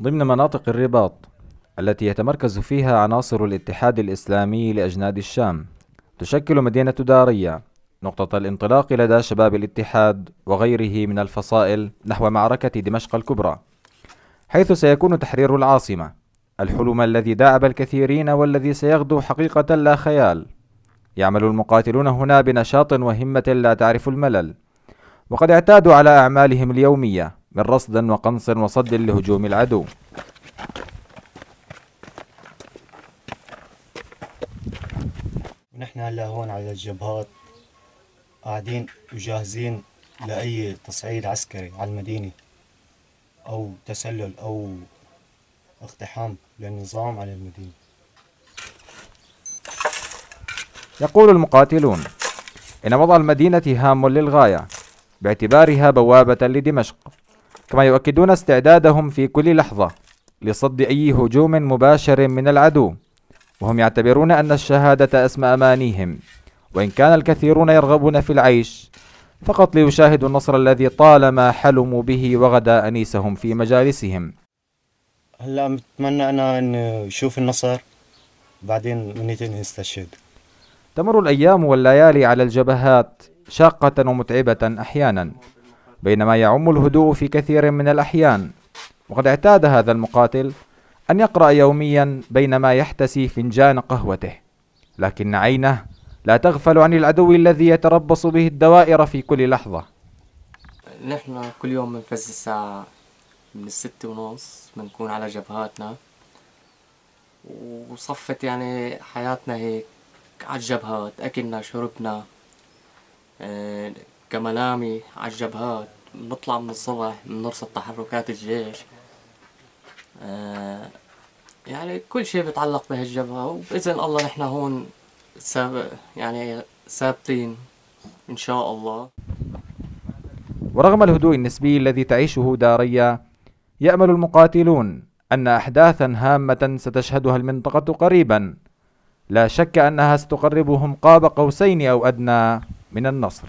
ضمن مناطق الرباط التي يتمركز فيها عناصر الاتحاد الإسلامي لأجناد الشام تشكل مدينة دارية نقطة الانطلاق لدى شباب الاتحاد وغيره من الفصائل نحو معركة دمشق الكبرى حيث سيكون تحرير العاصمة الحلم الذي داعب الكثيرين والذي سيغدو حقيقة لا خيال. يعمل المقاتلون هنا بنشاط وهمة لا تعرف الملل وقد اعتادوا على أعمالهم اليومية من رصد وقنص وصد لهجوم العدو. ونحن هلا هون على الجبهات قاعدين وجاهزين لأي تصعيد عسكري على المدينة أو تسلل أو اقتحام للنظام على المدينة. يقول المقاتلون إن وضع المدينة هام للغاية باعتبارها بوابة لدمشق. كما يؤكدون استعدادهم في كل لحظة لصد أي هجوم مباشر من العدو. وهم يعتبرون أن الشهادة أسمى أمانيهم. وإن كان الكثيرون يرغبون في العيش فقط ليشاهدوا النصر الذي طالما حلموا به وغدا أنيسهم في مجالسهم. هلا بتمنى أنا أن أشوف النصر بعدين منيتين نستشهد تمر الأيام والليالي على الجبهات شاقة ومتعبة أحيانا. بينما يعم الهدوء في كثير من الأحيان. وقد اعتاد هذا المقاتل أن يقرأ يوميا بينما يحتسي فنجان قهوته. لكن عينه لا تغفل عن العدو الذي يتربص به الدوائر في كل لحظة. نحن كل يوم بنفز الساعة من الستة ونص بنكون على جبهاتنا. وصفت يعني حياتنا هيك على الجبهات أكلنا شربنا آه، كمنامي على الجبهات. بنطلع من الصبح بنرصد تحركات الجيش. آه، يعني كل شيء بيتعلق بهالجبهة وبإذن الله نحن هون ساب يعني ثابتين إن شاء الله. ورغم الهدوء النسبي الذي تعيشه داريا يأمل المقاتلون أن أحداثا هامة ستشهدها المنطقة قريبا. لا شك أنها ستقربهم قاب قوسين أو أدنى من النصر.